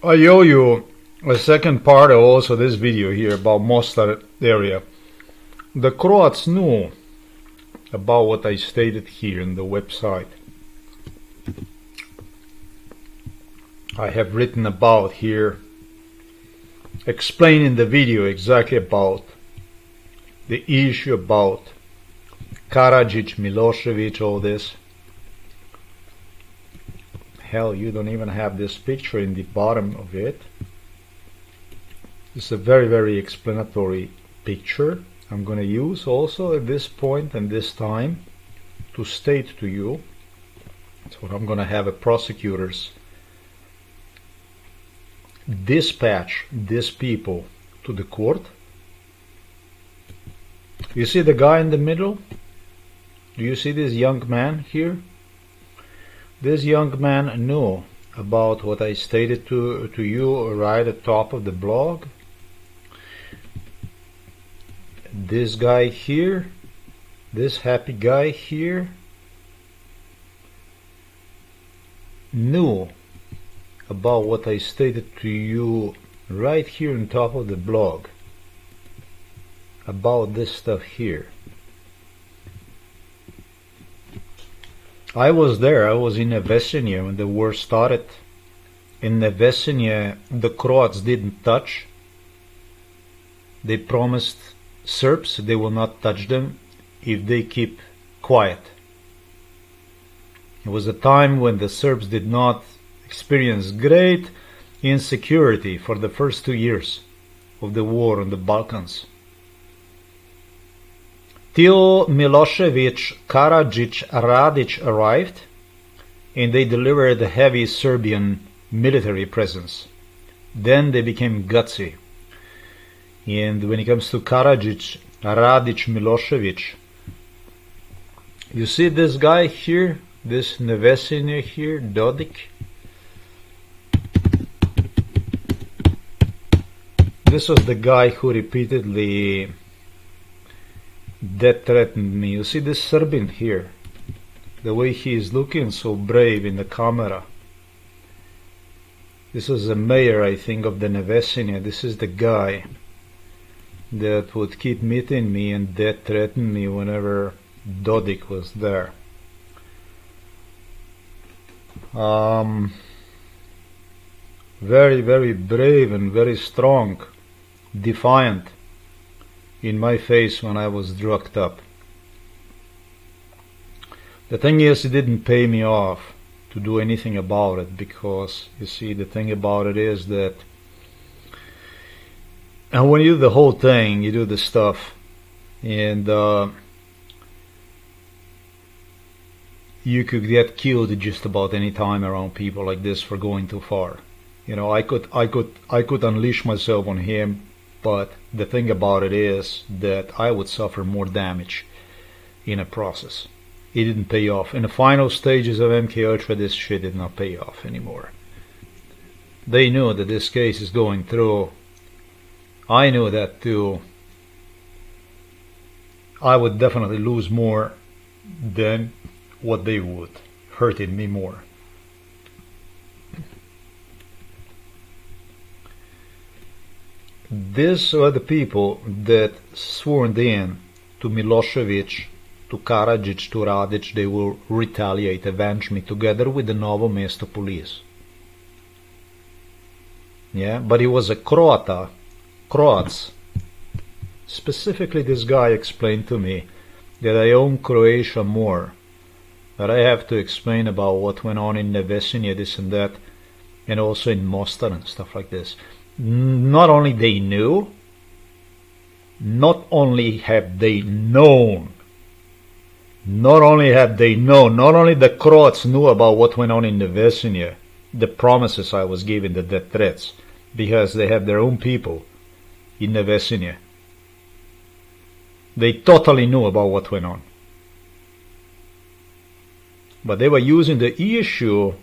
I owe you a second part of also this video here about Mostar area. The Croats knew about what I stated here in the website. I have written about here, explaining the video exactly about the issue about Karadzic, Milosevic, all this. Hell, you don't even have this picture in the bottom of it. It's a very, very explanatory picture I'm going to use also at this point and this time to state to you. So I'm going to have a prosecutors dispatch these people to the court. You see the guy in the middle? Do you see this young man here? This young man knew about what I stated to, to you right at top of the blog. This guy here, this happy guy here, knew about what I stated to you right here on top of the blog about this stuff here. I was there. I was in Nevesinje when the war started. In Nevesinje, the Croats didn't touch. They promised Serbs they will not touch them if they keep quiet. It was a time when the Serbs did not experience great insecurity for the first two years of the war on the Balkans. Till Milosevic, Karadzic, Radic arrived and they delivered a heavy Serbian military presence. Then they became gutsy. And when it comes to Karadzic, Radic, Milosevic, you see this guy here, this Nevesinje here, Dodik? This was the guy who repeatedly that threatened me. You see this Serbian here, the way he is looking so brave in the camera. This was the mayor, I think, of the Nevesinje. This is the guy that would keep meeting me and that threatened me whenever Dodik was there. Um, very, very brave and very strong, defiant in my face when I was drugged up. The thing is, it didn't pay me off to do anything about it because, you see, the thing about it is that and when you do the whole thing, you do the stuff, and uh, you could get killed just about any time around people like this for going too far. You know, I could, I could, I could unleash myself on him but the thing about it is that I would suffer more damage in a process. It didn't pay off. In the final stages of MK Ultra, this shit did not pay off anymore. They knew that this case is going through. I knew that too. I would definitely lose more than what they would, hurting me more. These were the people that sworn in to Milosevic, to Karadzic, to Radic, they will retaliate, avenge me, together with the Novo Mesto police. Yeah, but he was a Croata, Croats. Specifically, this guy explained to me that I own Croatia more, that I have to explain about what went on in Nevesinje, this and that, and also in Mostar and stuff like this not only they knew, not only have they known, not only have they known, not only the Croats knew about what went on in the Vesinje, the promises I was given, the death threats, because they have their own people in the Vesinje. They totally knew about what went on. But they were using the issue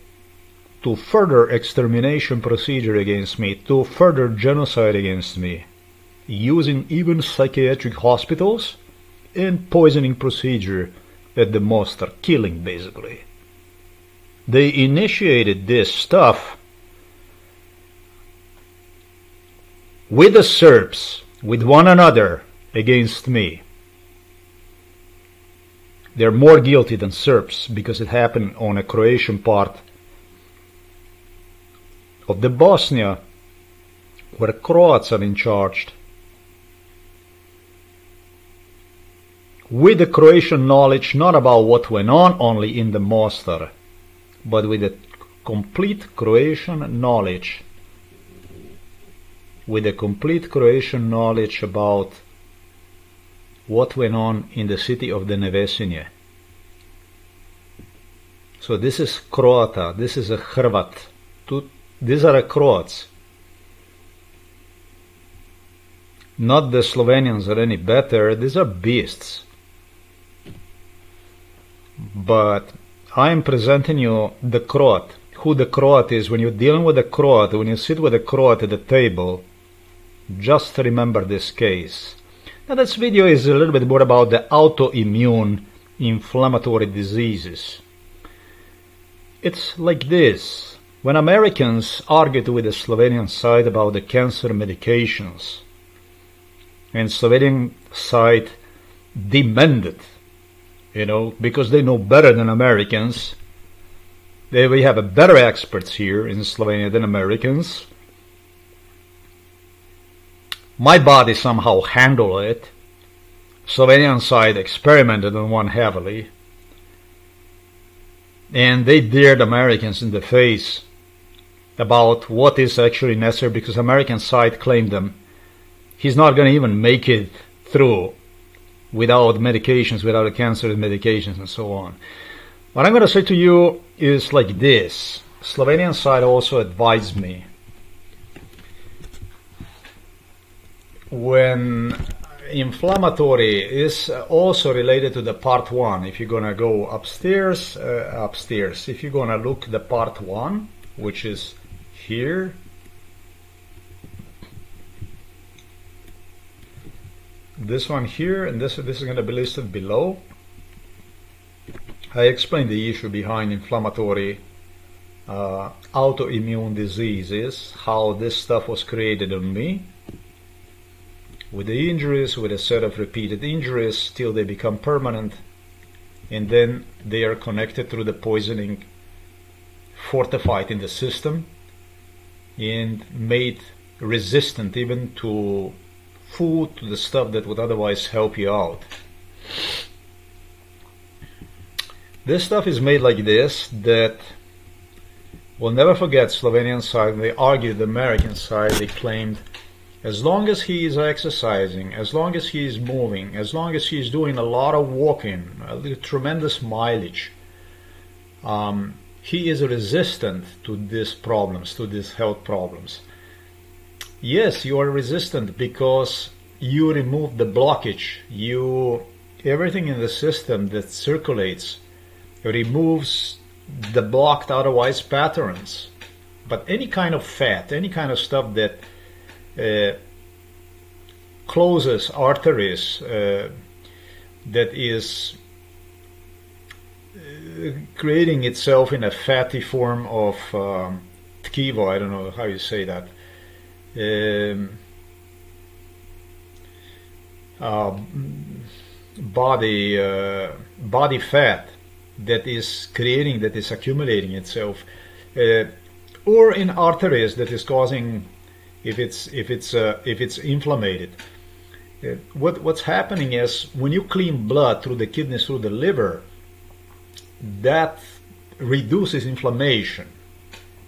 to further extermination procedure against me, to further genocide against me, using even psychiatric hospitals and poisoning procedure at the Mostar, killing basically. They initiated this stuff with the Serbs, with one another against me. They're more guilty than Serbs because it happened on a Croatian part of the Bosnia where Croats are in charge. With the Croatian knowledge not about what went on only in the Mostar, but with the complete Croatian knowledge with a complete Croatian knowledge about what went on in the city of the Nevesinje. So this is Croata, this is a Hrvat, these are Croats. Not the Slovenians are any better, these are beasts. But I am presenting you the Croat, who the Croat is. When you're dealing with a Croat, when you sit with a Croat at the table, just remember this case. Now this video is a little bit more about the autoimmune inflammatory diseases. It's like this. When Americans argued with the Slovenian side about the cancer medications, and Slovenian side demanded, you know, because they know better than Americans, they, we have a better experts here in Slovenia than Americans, my body somehow handled it. Slovenian side experimented on one heavily. And they dared Americans in the face about what is actually necessary because American side claimed them he's not going to even make it through without medications, without cancer medications and so on. What I'm going to say to you is like this. Slovenian side also advised me when inflammatory is also related to the part one. If you're gonna go upstairs, uh, upstairs. If you're gonna look the part one, which is here, this one here, and this this is gonna be listed below. I explained the issue behind inflammatory uh, autoimmune diseases, how this stuff was created on me. With the injuries, with a set of repeated injuries till they become permanent, and then they are connected through the poisoning fortified in the system and made resistant even to food, to the stuff that would otherwise help you out. This stuff is made like this that we'll never forget Slovenian side, they argued the American side, they claimed as long as he is exercising, as long as he is moving, as long as he is doing a lot of walking, a tremendous mileage, um, he is resistant to these problems, to these health problems. Yes, you are resistant because you remove the blockage. You everything in the system that circulates removes the blocked otherwise patterns. But any kind of fat, any kind of stuff that uh, closes arteries uh, that is creating itself in a fatty form of um, I don't know how you say that. Um, uh, body uh, body fat that is creating that is accumulating itself uh, or in arteries that is causing if it's if it's uh, if it's inflamed. Uh, what what's happening is when you clean blood through the kidneys through the liver, that reduces inflammation.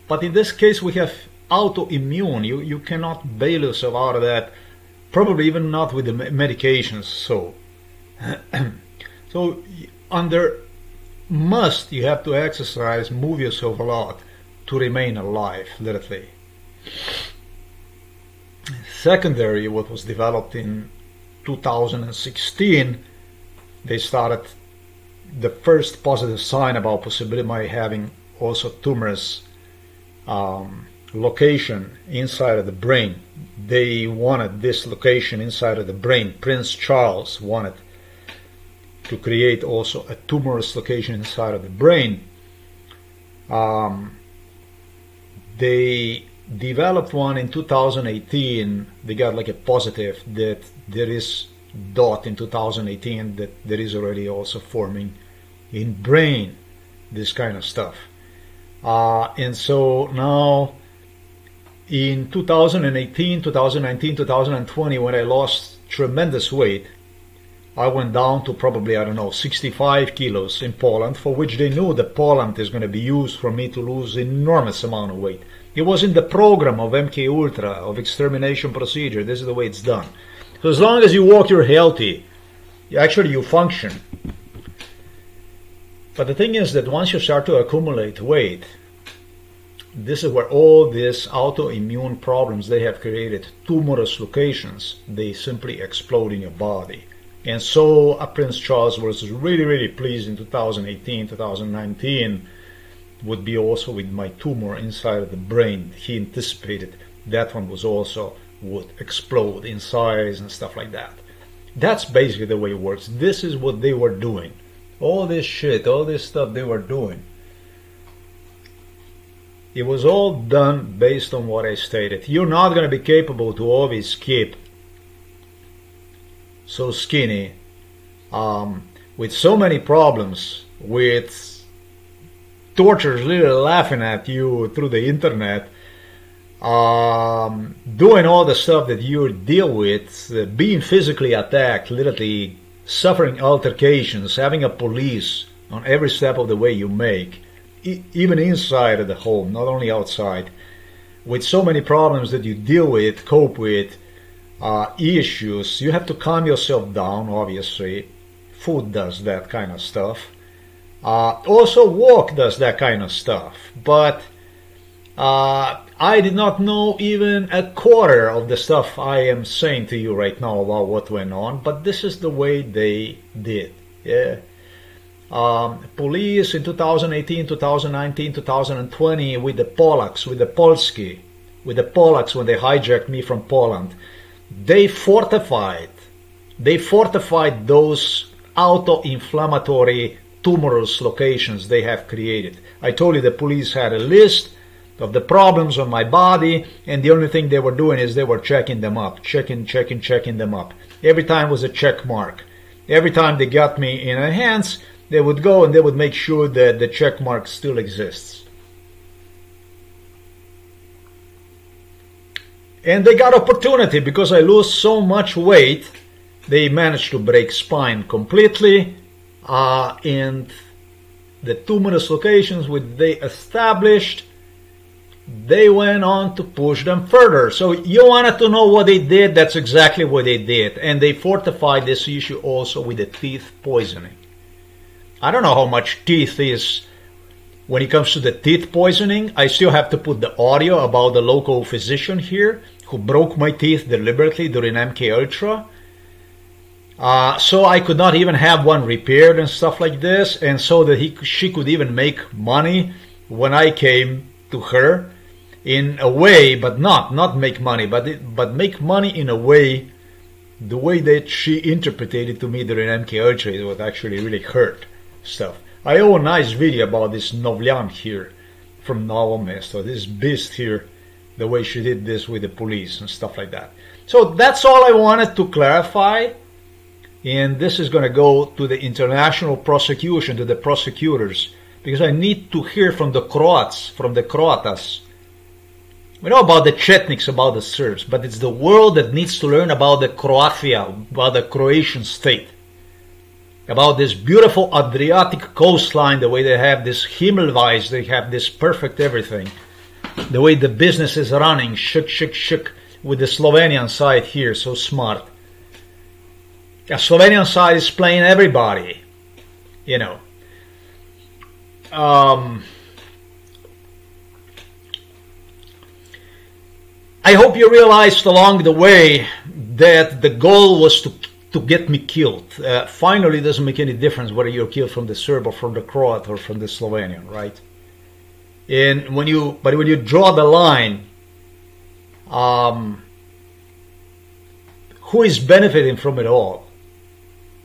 But in this case, we have autoimmune. You you cannot bail yourself out of that. Probably even not with the medications. So, so under must you have to exercise, move yourself a lot to remain alive, literally secondary, what was developed in 2016, they started the first positive sign about possibility of having also tumors um, location inside of the brain. They wanted this location inside of the brain. Prince Charles wanted to create also a tumorous location inside of the brain. Um, they developed one in 2018. They got like a positive that there is dot in 2018 that there is already also forming in brain this kind of stuff. Uh, and so now in 2018, 2019, 2020, when I lost tremendous weight, I went down to probably, I don't know, 65 kilos in Poland, for which they knew that Poland is going to be used for me to lose enormous amount of weight. It was in the program of MK Ultra, of extermination procedure. This is the way it's done. So as long as you walk, you're healthy. Actually, you function. But the thing is that once you start to accumulate weight, this is where all these autoimmune problems they have created, tumorous locations, they simply explode in your body. And so uh, Prince Charles was really, really pleased in 2018, 2019 would be also with my tumor inside of the brain. He anticipated that one was also would explode in size and stuff like that. That's basically the way it works. This is what they were doing. All this shit, all this stuff they were doing. It was all done based on what I stated. You're not going to be capable to always keep so skinny, um, with so many problems, with tortures literally laughing at you through the internet, um, doing all the stuff that you deal with, uh, being physically attacked, literally suffering altercations, having a police on every step of the way you make, e- even inside of the home, not only outside, with so many problems that you deal with, cope with, uh, issues, you have to calm yourself down, obviously. Food does that kind of stuff. Uh, also, walk does that kind of stuff. But uh, I did not know even a quarter of the stuff I am saying to you right now about what went on, but this is the way they did. Yeah. Um, police in 2018, 2019, 2020 with the Polacks, with the Polski, with the Polacks when they hijacked me from Poland they fortified they fortified those auto-inflammatory tumorous locations they have created. I told you the police had a list of the problems on my body and the only thing they were doing is they were checking them up, checking, checking, checking them up. Every time was a check mark. Every time they got me in a hands, they would go and they would make sure that the check mark still exists. and they got opportunity because I lose so much weight. They managed to break spine completely, uh, and the tumorous locations which they established, they went on to push them further. So you wanted to know what they did? That's exactly what they did, and they fortified this issue also with the teeth poisoning. I don't know how much teeth is when it comes to the teeth poisoning. I still have to put the audio about the local physician here who broke my teeth deliberately during MK Ultra. Uh, so I could not even have one repaired and stuff like this, and so that he she could even make money when I came to her in a way, but not not make money, but it, but make money in a way, the way that she interpreted it to me during MK Ultra, it would actually really hurt stuff. I owe a nice video about this Novlian here from Novo Mesto, this beast here the way she did this with the police and stuff like that. So that's all I wanted to clarify. And this is going to go to the international prosecution, to the prosecutors, because I need to hear from the Croats, from the Croatas. We know about the Chetniks, about the Serbs, but it's the world that needs to learn about the Croatia, about the Croatian state, about this beautiful Adriatic coastline, the way they have this Himmelweis, they have this perfect everything the way the business is running, shook, shook, shook, with the Slovenian side here, so smart. The Slovenian side is playing everybody, you know. Um, I hope you realized along the way that the goal was to to get me killed. Uh, finally, it doesn't make any difference whether you're killed from the Serb or from the Croat or from the Slovenian, right? And when you, but when you draw the line, um, who is benefiting from it all?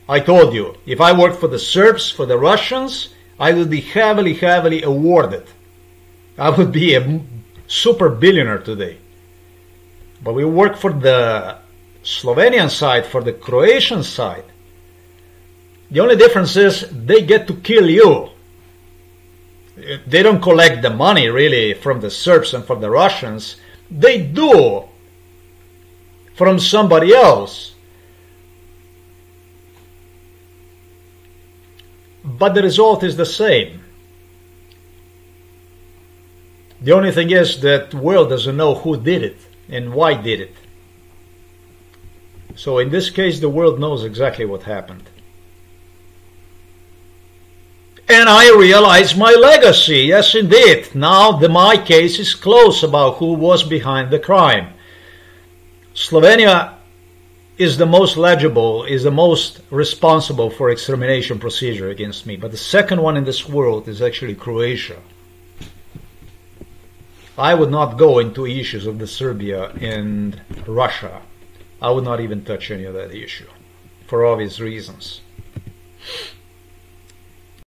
I told you, if I worked for the Serbs, for the Russians, I would be heavily, heavily awarded. I would be a super billionaire today. But we work for the Slovenian side, for the Croatian side. The only difference is they get to kill you. They don't collect the money really from the Serbs and from the Russians. They do from somebody else. But the result is the same. The only thing is that the world doesn't know who did it and why did it. So in this case, the world knows exactly what happened. And I realize my legacy. Yes, indeed. Now the, my case is close about who was behind the crime. Slovenia is the most legible, is the most responsible for extermination procedure against me. But the second one in this world is actually Croatia. I would not go into issues of the Serbia and Russia. I would not even touch any of that issue for obvious reasons.